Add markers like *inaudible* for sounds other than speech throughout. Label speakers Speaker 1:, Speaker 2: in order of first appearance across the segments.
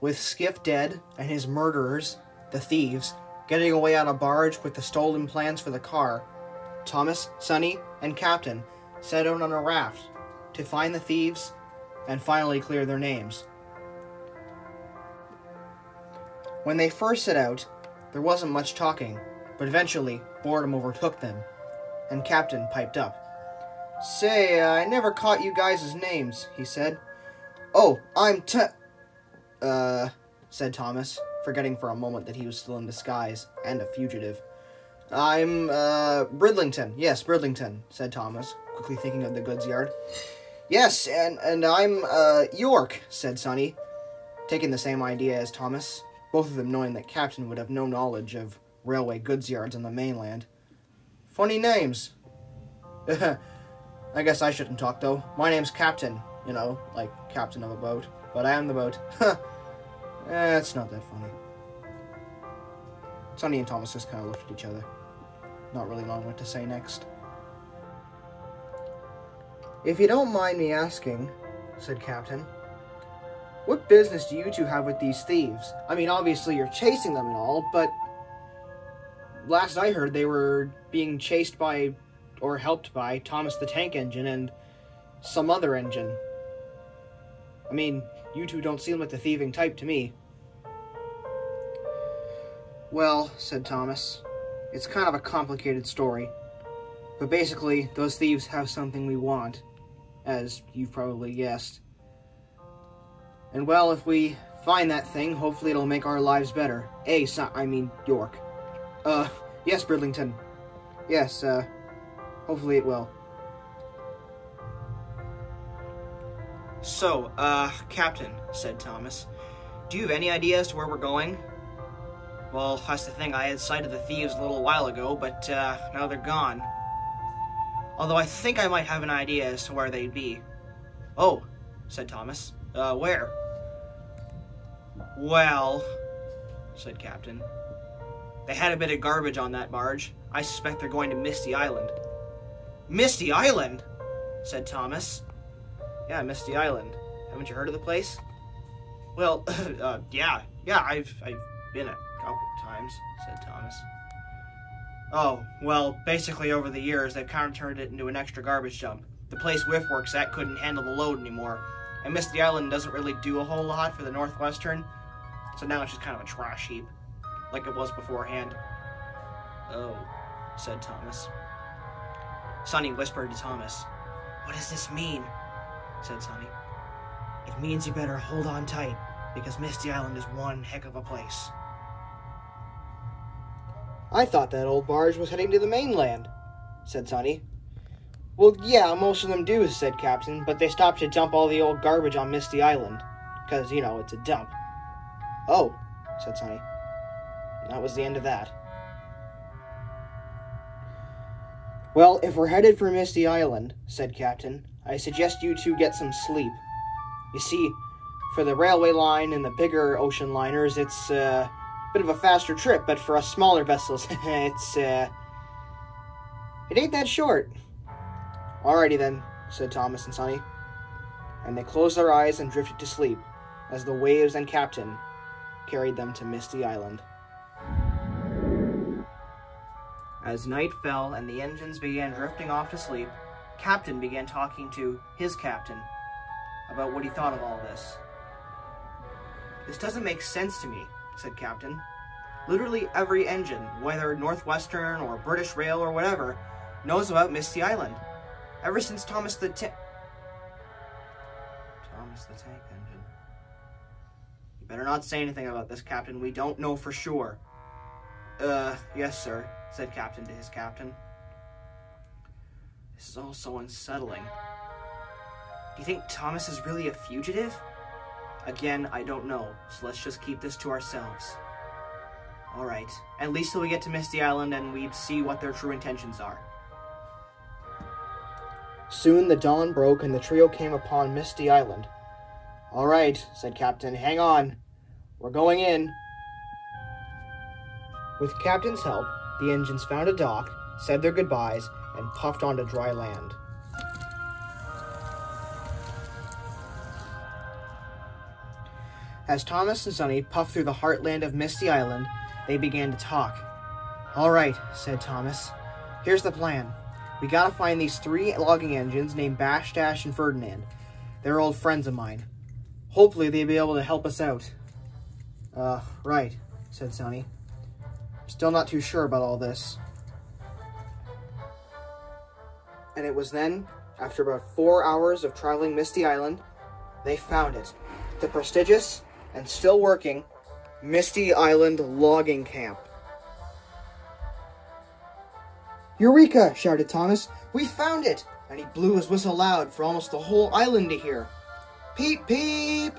Speaker 1: With Skiff dead and his murderers, the thieves, getting away on a barge with the stolen plans for the car, Thomas, Sonny, and Captain set out on a raft to find the thieves and finally clear their names. When they first set out, there wasn't much talking, but eventually boredom overtook them, and Captain piped up. Say, I never caught you guys' names, he said. Oh, I'm T. Uh, said Thomas, forgetting for a moment that he was still in disguise and a fugitive. I'm, uh, Bridlington. Yes, Bridlington, said Thomas, quickly thinking of the goods yard. Yes, and, and I'm, uh, York, said Sonny, taking the same idea as Thomas, both of them knowing that Captain would have no knowledge of railway goods yards on the mainland. Funny names. *laughs* I guess I shouldn't talk, though. My name's Captain, you know, like captain of a boat. But I am the boat. *laughs* eh, it's not that funny. Sonny and Thomas just kind of looked at each other. Not really knowing what to say next. If you don't mind me asking, said Captain, what business do you two have with these thieves? I mean, obviously you're chasing them and all, but last I heard they were being chased by, or helped by, Thomas the Tank Engine and some other engine. I mean, you two don't seem like the thieving type to me. Well, said Thomas, it's kind of a complicated story. But basically, those thieves have something we want, as you've probably guessed. And well, if we find that thing, hopefully it'll make our lives better. A, so, I mean, York. Uh, yes, Bridlington. Yes, uh, hopefully it will. So, uh, Captain, said Thomas, do you have any idea as to where we're going? Well, that's the thing, I had sight of the thieves a little while ago, but, uh, now they're gone. Although I think I might have an idea as to where they'd be. Oh, said Thomas. Uh, where? Well, said Captain. They had a bit of garbage on that barge. I suspect they're going to Misty Island. Misty Island? said Thomas. Yeah, Misty Island. Haven't you heard of the place? Well, *coughs* uh, yeah, yeah, I've, I've been a couple times, said Thomas. Oh, well, basically over the years, they've kind of turned it into an extra garbage dump. The place Whiff works at couldn't handle the load anymore, and Misty Island doesn't really do a whole lot for the Northwestern, so now it's just kind of a trash heap, like it was beforehand. Oh, said Thomas. Sonny whispered to Thomas, What does this mean? Said Sonny. It means you better hold on tight, because Misty Island is one heck of a place. I thought that old barge was heading to the mainland, said Sonny. Well, yeah, most of them do, said Captain, but they stopped to dump all the old garbage on Misty Island, because, you know, it's a dump. Oh, said Sonny. That was the end of that. Well, if we're headed for Misty Island, said Captain, I suggest you two get some sleep. You see, for the railway line and the bigger ocean liners, it's uh, a bit of a faster trip, but for us smaller vessels, *laughs* it's uh, it ain't that short. Alrighty then, said Thomas and Sonny, and they closed their eyes and drifted to sleep as the waves and Captain carried them to Misty Island. As night fell and the engines began drifting off to sleep, Captain began talking to his captain about what he thought of all this. This doesn't make sense to me, said Captain. Literally every engine, whether Northwestern or British Rail or whatever, knows about Misty Island. Ever since Thomas the Tank... Thomas the Tank Engine. You better not say anything about this, Captain. We don't know for sure. Uh, yes, sir, said Captain to his captain. This is all so unsettling. Do you think Thomas is really a fugitive? Again, I don't know, so let's just keep this to ourselves. Alright, at least till we get to Misty Island and we see what their true intentions are. Soon the dawn broke and the trio came upon Misty Island. Alright, said Captain, hang on. We're going in. With Captain's help, the engines found a dock, said their goodbyes, and puffed onto dry land. As Thomas and Sonny puffed through the heartland of Misty Island, they began to talk. All right, said Thomas. Here's the plan. We gotta find these three logging engines named Bash, Dash, and Ferdinand. They're old friends of mine. Hopefully they'll be able to help us out. Uh, right, said Sonny. Still not too sure about all this. And it was then, after about four hours of traveling Misty Island, they found it. The prestigious and still working Misty Island logging camp. Eureka! shouted Thomas. We found it! And he blew his whistle loud for almost the whole island to hear. Peep, peep!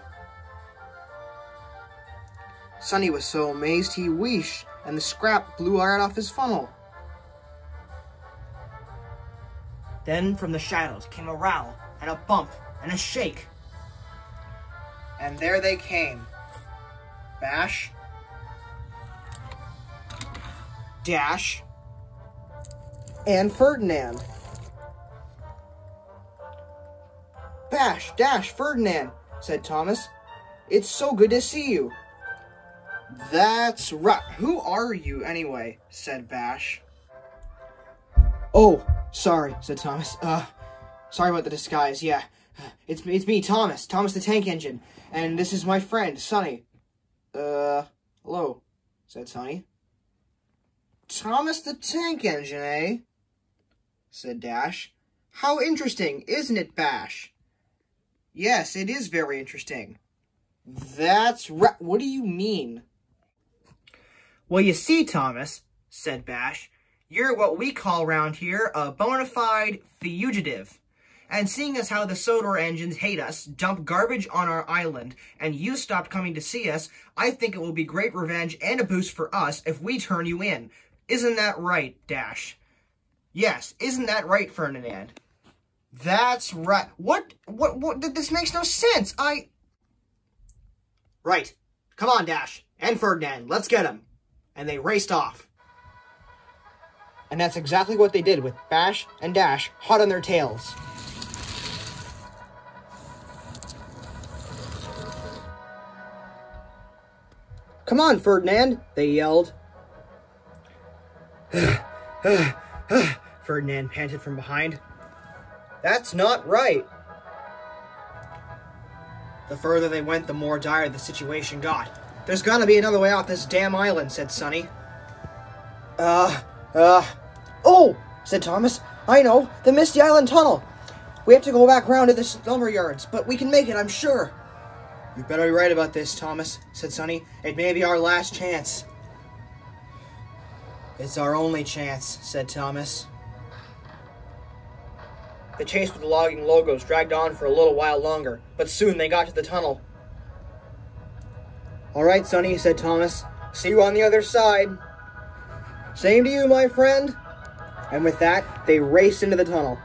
Speaker 1: Sonny was so amazed he wheeshed, and the scrap blew right off his funnel. Then from the shadows came a rattle, and a bump, and a shake. And there they came. Bash. Dash. And Ferdinand. Bash, Dash, Ferdinand, said Thomas. It's so good to see you. That's right. Who are you, anyway? said Bash. Oh, sorry, said Thomas. Uh, sorry about the disguise, yeah. It's, it's me, Thomas, Thomas the Tank Engine, and this is my friend, Sonny. Uh, hello, said Sonny. Thomas the Tank Engine, eh? said Dash. How interesting, isn't it, Bash? Yes, it is very interesting. That's right. What do you mean? Well, you see, Thomas, said Bash, you're what we call around here a bona fide fugitive. And seeing as how the Sodor engines hate us, dump garbage on our island, and you stopped coming to see us, I think it will be great revenge and a boost for us if we turn you in. Isn't that right, Dash? Yes, isn't that right, Ferdinand? That's right. What? What? What? This makes no sense. I... Right. Come on, Dash. And Ferdinand. Let's get him. And they raced off. And that's exactly what they did with Bash and Dash hot on their tails. Come on, Ferdinand, they yelled. *sighs* Ferdinand panted from behind. That's not right. The further they went, the more dire the situation got. There's gotta be another way off this damn island, said Sonny. Uh, uh, oh, said Thomas. I know, the Misty Island Tunnel. We have to go back round to the lumber yards, but we can make it, I'm sure. You better be right about this, Thomas, said Sonny. It may be our last chance. It's our only chance, said Thomas. The chase with the logging locos dragged on for a little while longer, but soon they got to the tunnel. All right, Sonny, said Thomas. See you on the other side. Same to you, my friend. And with that, they raced into the tunnel.